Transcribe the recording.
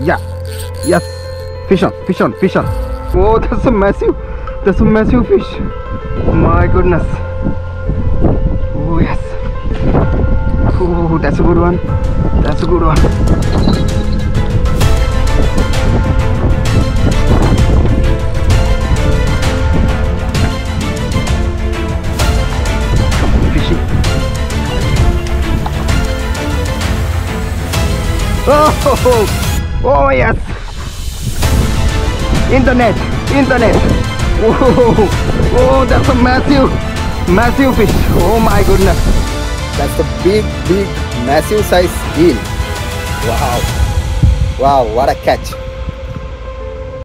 Yeah. Yes. Fish on, fish on, fish on. Oh, that's a massive, that's a massive fish. My goodness. Oh, yes. Oh, that's a good one. That's a good one. Oh, oh yes. Internet, internet. Whoa, oh, that's a massive, massive fish. Oh my goodness. That's a big, big, massive size eel. Wow. Wow, what a catch.